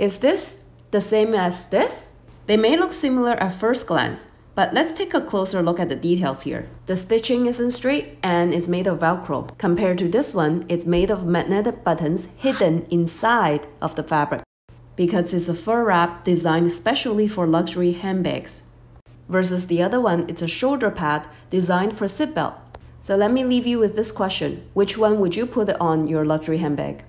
Is this the same as this? They may look similar at first glance, but let's take a closer look at the details here. The stitching isn't straight and is made of Velcro. Compared to this one, it's made of magnetic buttons hidden inside of the fabric because it's a fur wrap designed especially for luxury handbags. Versus the other one, it's a shoulder pad designed for seatbelt. So let me leave you with this question. Which one would you put on your luxury handbag?